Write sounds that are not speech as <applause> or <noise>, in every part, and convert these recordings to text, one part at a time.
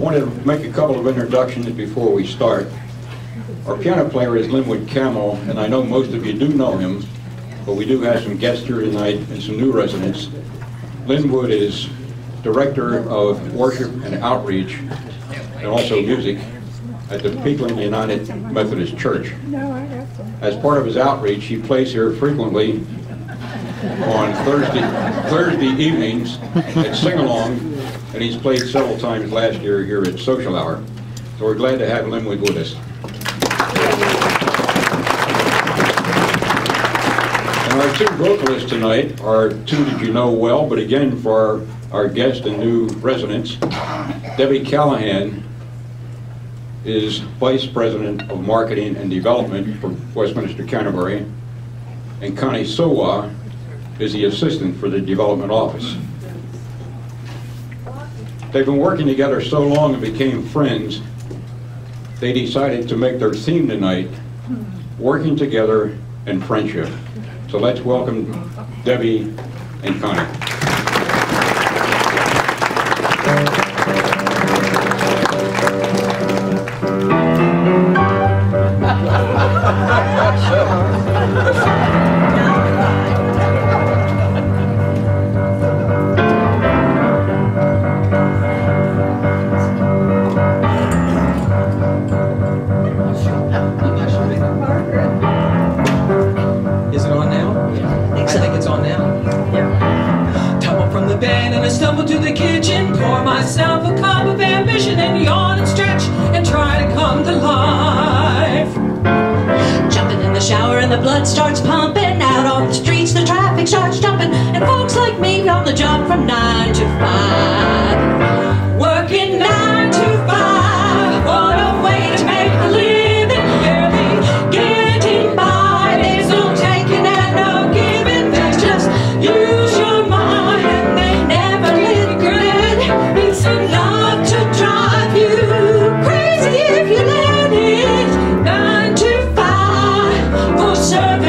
Wanted to make a couple of introductions before we start. Our piano player is Linwood Camel, and I know most of you do know him, but we do have some guests here tonight and some new residents. Linwood is Director of Worship and Outreach, and also music, at the Peakland United Methodist Church. As part of his outreach, he plays here frequently on Thursday, Thursday evenings at Sing-Along, and he's played several times last year here at Social Hour. So we're glad to have Linwood with us. And our two vocalists tonight are two that you know well, but again, for our, our guest and new residents, Debbie Callahan is Vice President of Marketing and Development for Westminster Canterbury, and Connie Sowa is the Assistant for the Development Office. They've been working together so long and became friends, they decided to make their theme tonight, Working Together and Friendship. So let's welcome Debbie and Connie.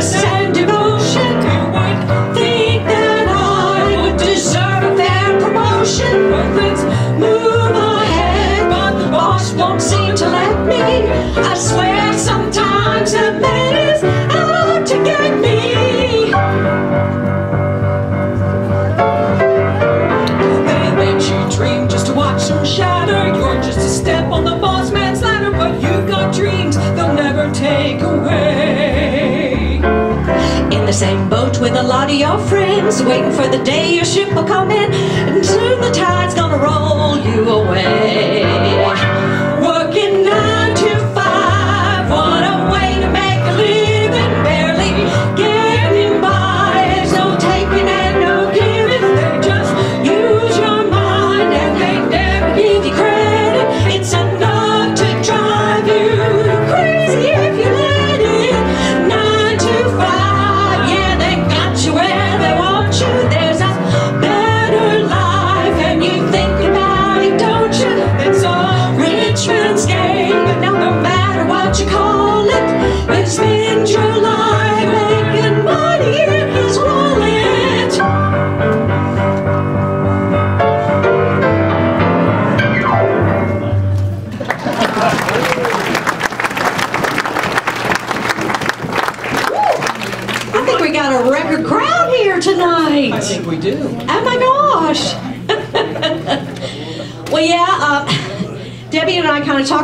Service friends, waiting for the day your ship will come in, and soon the tide's gonna roll you away.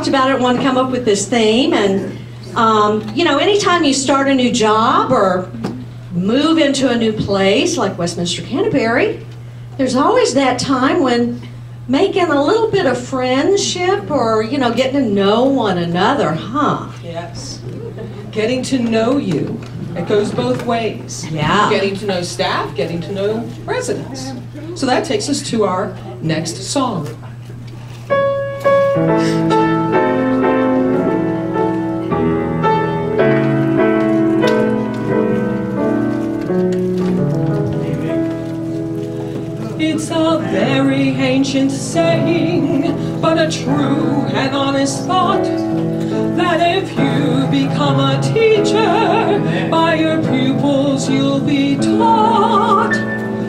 Talked about it, wanted to come up with this theme. And, um, you know, anytime you start a new job or move into a new place like Westminster Canterbury, there's always that time when making a little bit of friendship or, you know, getting to know one another, huh? Yes. Getting to know you. It goes both ways. Yeah. Getting to know staff, getting to know residents. So that takes us to our next song. Ancient saying, but a true and honest thought that if you become a teacher, by your pupils you'll be taught.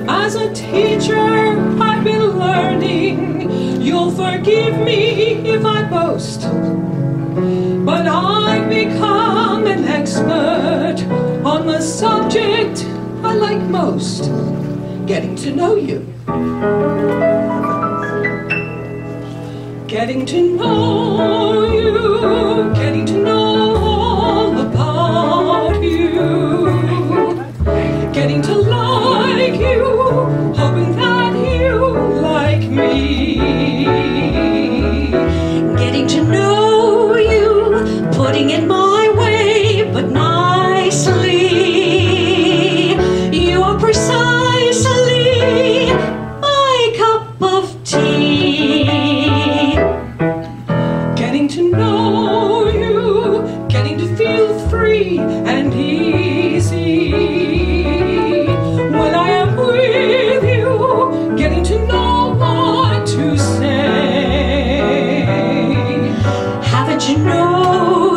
As a teacher, I've been learning You'll forgive me if I boast, but I've become an expert on the subject I like most getting to know you. Getting to know you, getting to know all about you. Getting to like you, hoping that you like me. Getting to know you, putting it my Senhor.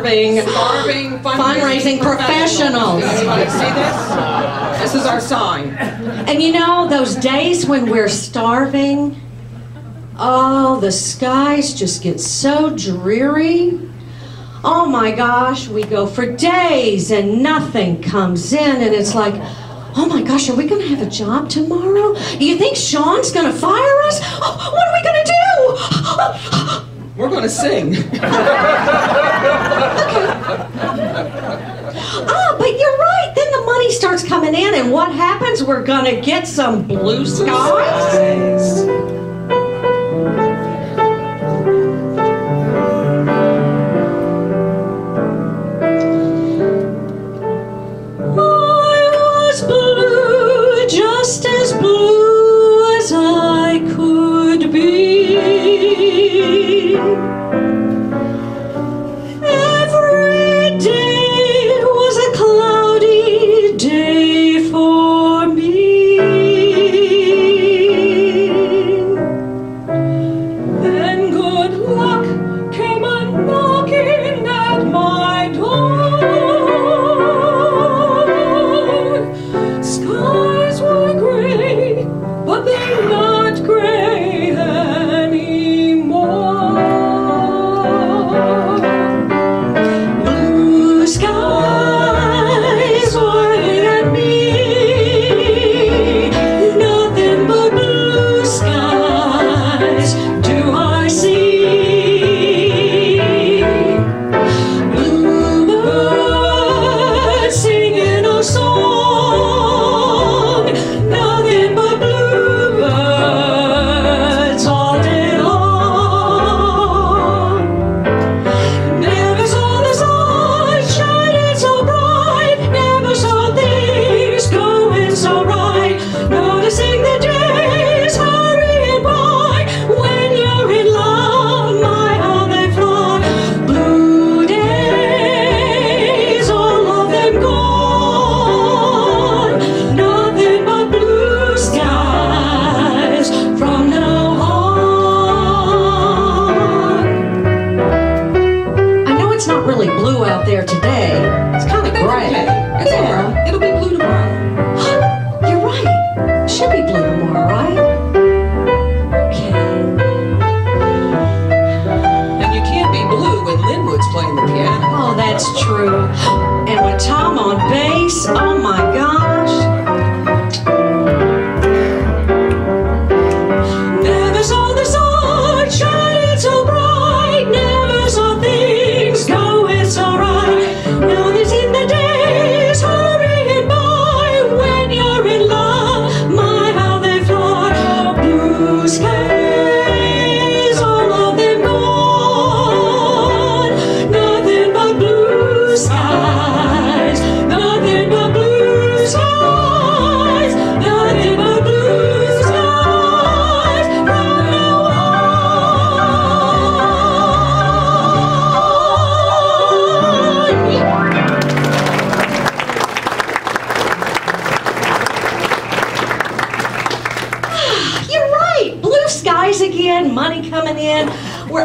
Starving. Starving Fundraising professionals. Everybody see this? This is our sign. And you know, those days when we're starving, oh, the skies just get so dreary. Oh my gosh, we go for days and nothing comes in, and it's like, oh my gosh, are we gonna have a job tomorrow? Do you think Sean's gonna fire us? <gasps> What are we gonna do? <gasps> We're going to sing. <laughs> Ah, but you're right. Then the money starts coming in, and what happens? We're gonna get some blue skies. really blue out there today. It's kind of gray. It's yeah. Right. It'll be blue tomorrow.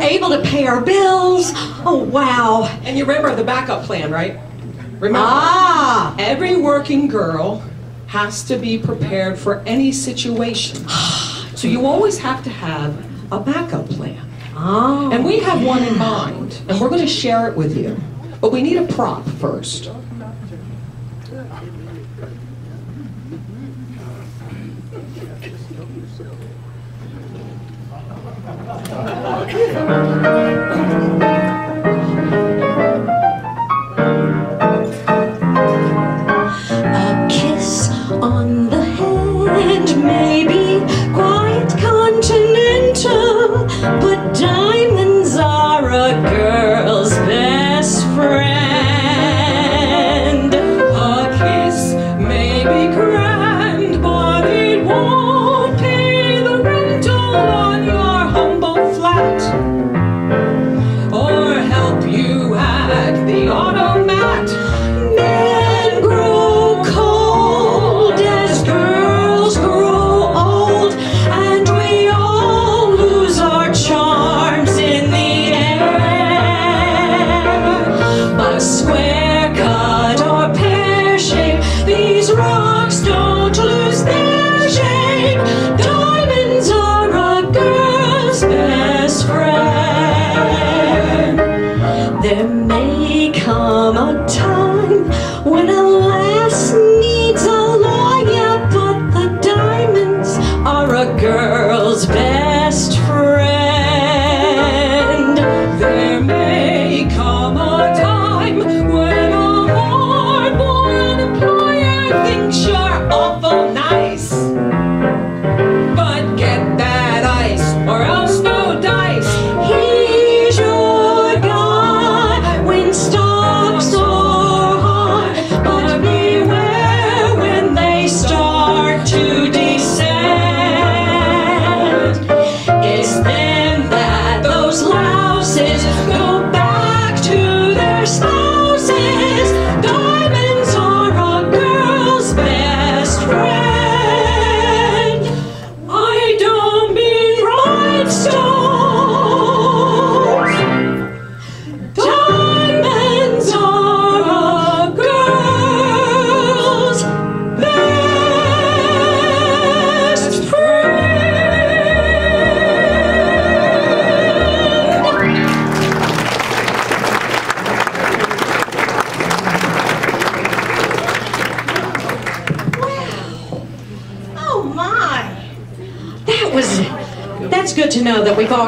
Able to pay our bills. Oh, wow. And you remember the backup plan, right? Remember? Ah, Every working girl has to be prepared for any situation. <sighs> So you always have to have a backup plan. oh. And we have one in mind, and we're going to share it with you. But we need a prop first. A <laughs>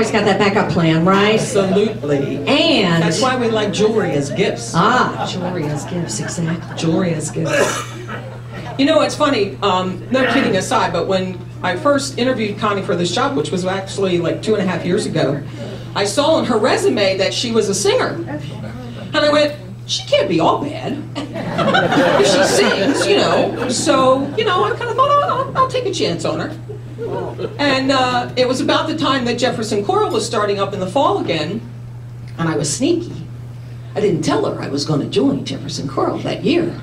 always got that backup plan, right? Absolutely. And That's why we like jewelry as gifts. ah, jewelry as gifts, exactly. Jewelry as gifts. You know, it's funny, um, no kidding aside, but when I first interviewed Connie for this job, which was actually like two and a half years ago, I saw on her resume that she was a singer. And I went, she can't be all bad. if <laughs> she sings, you know. So, you know, I kind of thought, oh, I'll, I'll take a chance on her. And uh, it was about the time that Jefferson Choral was starting up in the fall again, and I was sneaky. I didn't tell her I was going to join Jefferson Choral that year.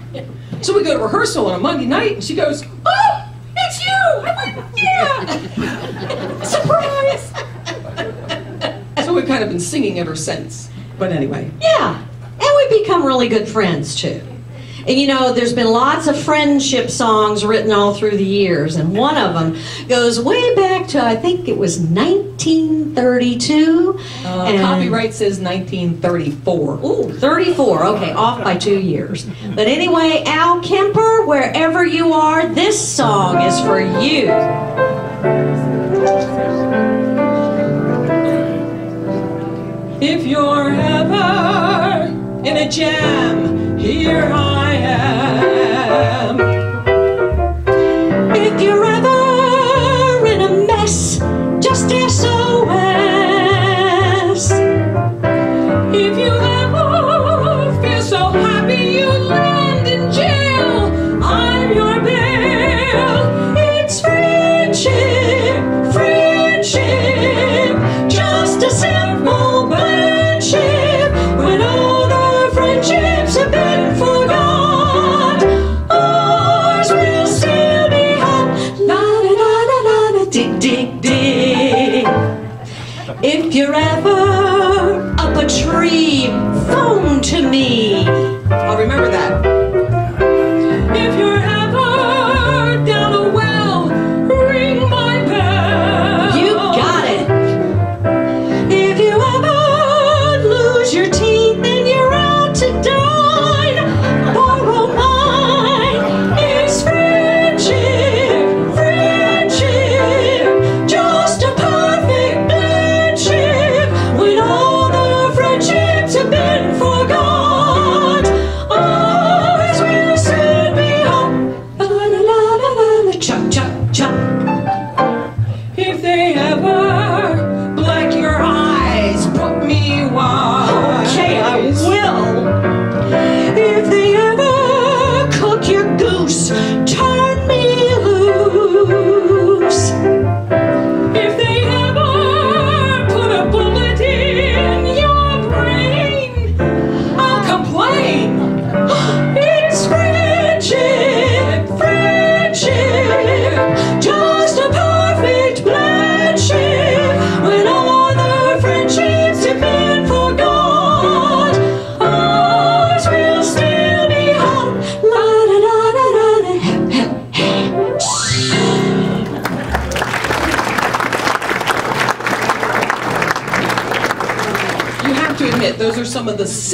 So we go to rehearsal on a Monday night, and she goes, "Oh, it's you!" I went, "Yeah, <laughs> surprise!" so we've kind of been singing ever since. But anyway, Yeah, and we've become really good friends too. And you know, there's been lots of friendship songs written all through the years, and one of them goes way back to I think it was 1932. uh, and- copyright says 1934. Ooh, 34. Okay, off by two years. But anyway, Al Kemper, wherever you are, this song is for you. If you're ever in a jam, here I am. dig, dig. If you're ever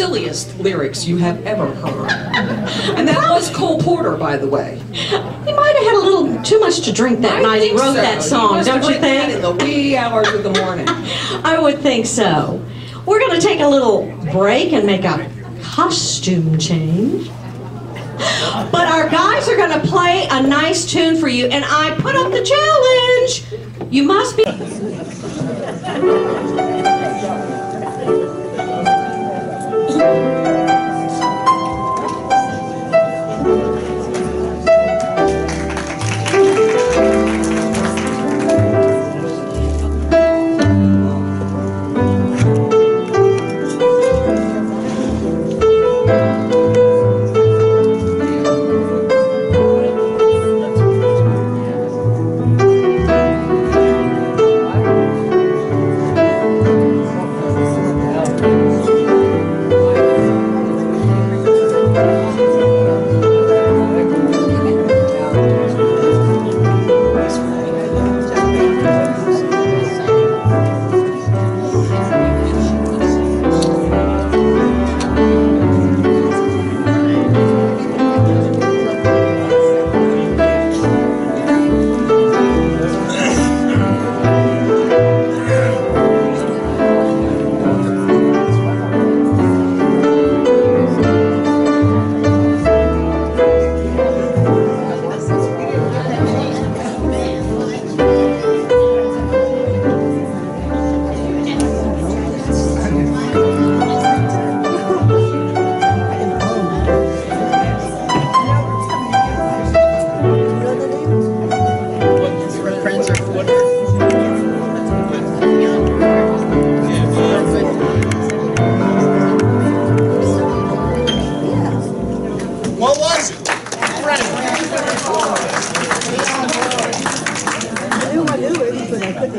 silliest lyrics you have ever heard. And that was Cole Porter, by the way. He might have had a little too much to drink that I night. He wrote so. that song, don't you think? In the wee hours of the morning. <laughs> I would think so. We're going to take a little break and make a costume change. But our guys are going to play a nice tune for you, and I put up the challenge. You must be.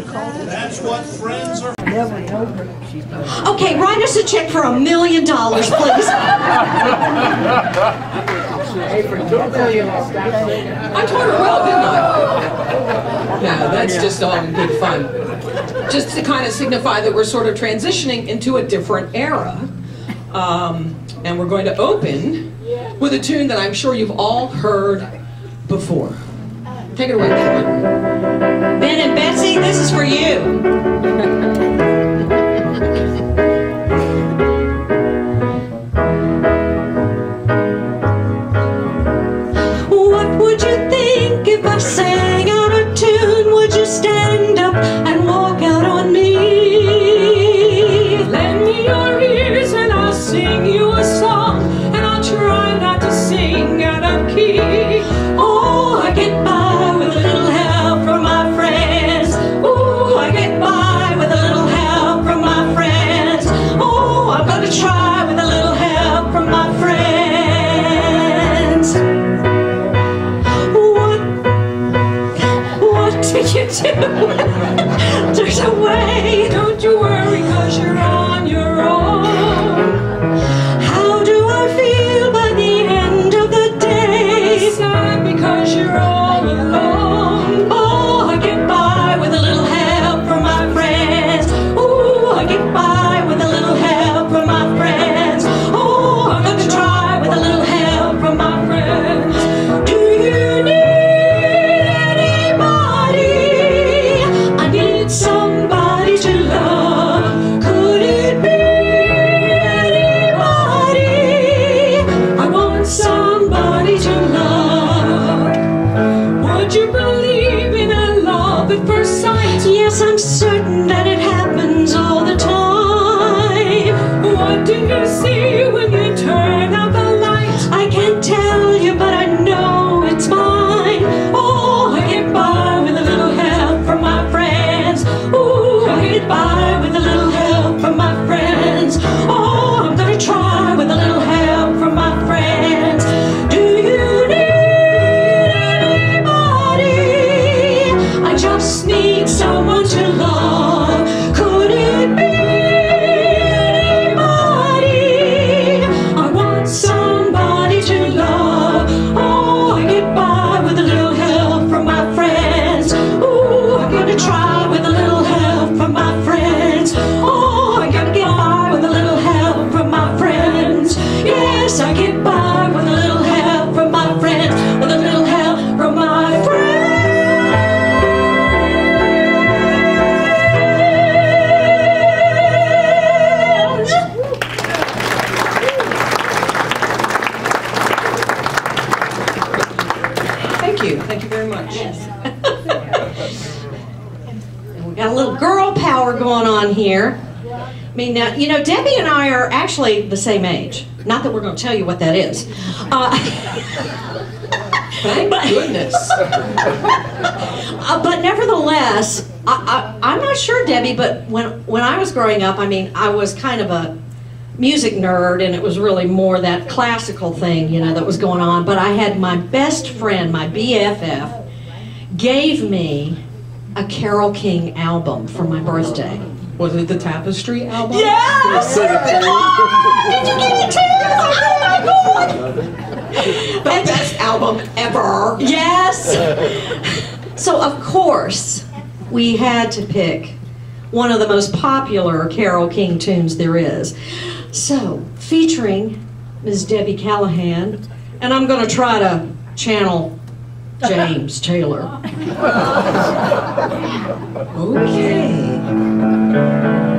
That's what friends are. Okay, write us a check for a million dollars, please. I told her well, didn't I? No, that's just all in good fun. Just to kind of signify that we're sort of transitioning into a different era. Um, and we're going to open with a tune that I'm sure you've all heard before. Take it away, Caitlin. This is for you. <laughs> There's a way, don't you worry. actually the same age. Not that we're going to tell you what that is. Uh, Thank <laughs> but, goodness. <laughs> uh, but nevertheless, I, I, I'm not sure, Debbie, but when, when I was growing up, I mean, I was kind of a music nerd and it was really more that classical thing you know that was going on but i had my best friend my bff gave me a Carole King album for my birthday was it the Tapestry album? Yes! Did you get me tears? Oh my god! The best album ever. Yes. so of course, we had to pick one of the most popular Carole King tunes there is. So featuring Ms. Debbie Callahan, and I'm going to try to channel James Taylor. <laughs> okay. Música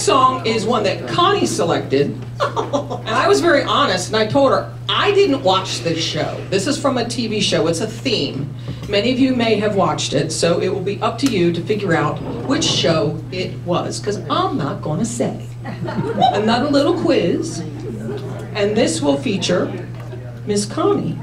next song is one that Connie selected. <laughs> And I was very honest, and I told her, I didn't watch this show. This is from a TV show, it's a theme. Many of you may have watched it, so it will be up to you to figure out which show it was, because I'm not going to say. <laughs> Another little quiz, and this will feature Miss Connie.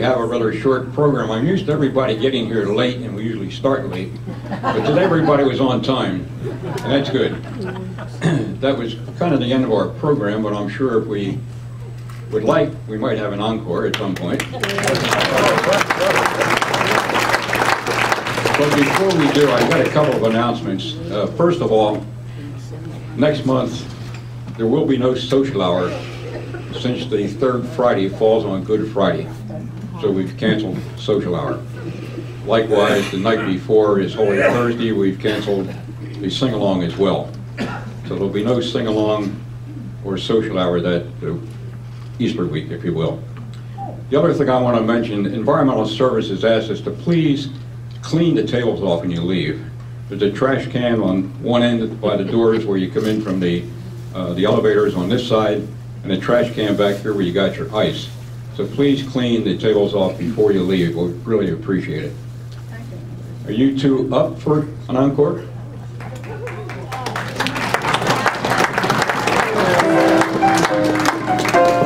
We have a rather short program. I'm used to everybody getting here late, and we usually start late. But today, everybody was on time, and that's good. <clears throat> That was kind of the end of our program, but I'm sure if we would like, we might have an encore at some point. But before we do, I've got a couple of announcements. Uh, First of all, next month, there will be no social hour since the third Friday falls on Good Friday. So we've canceled social hour. Likewise, the night before is Holy Thursday, we've canceled the sing-along as well. So there'll be no sing-along or social hour that uh, Easter week, if you will. The other thing I want to mention, Environmental Services asked us to please clean the tables off when you leave. There's a trash can on one end by the doors where you come in from the, uh, the elevators on this side, and a trash can back here where you got your ice. So please clean the tables off before you leave, we'll really appreciate it. Are you two up for an encore?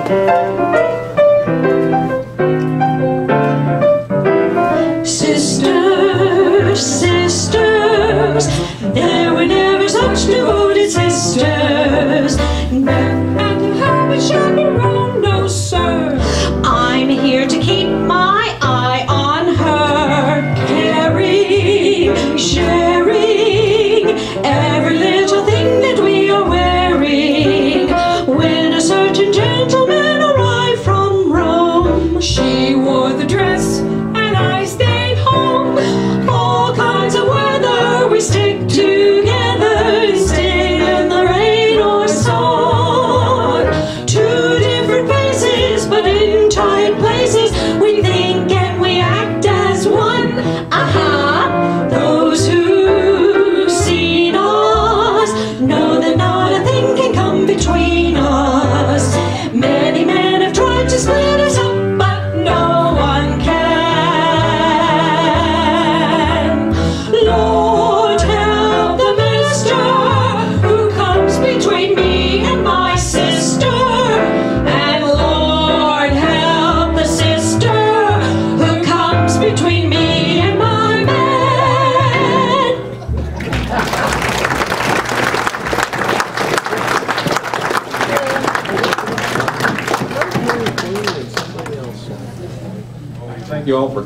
Sisters, sisters,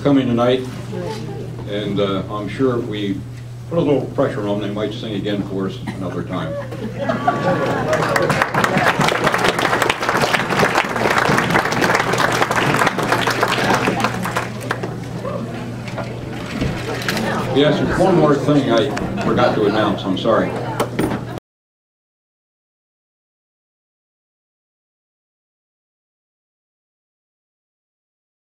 coming tonight. And uh, I'm sure if we put a little pressure on them, they might sing again for us another time. yes, there's one more thing I forgot to announce. I'm sorry.